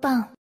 棒。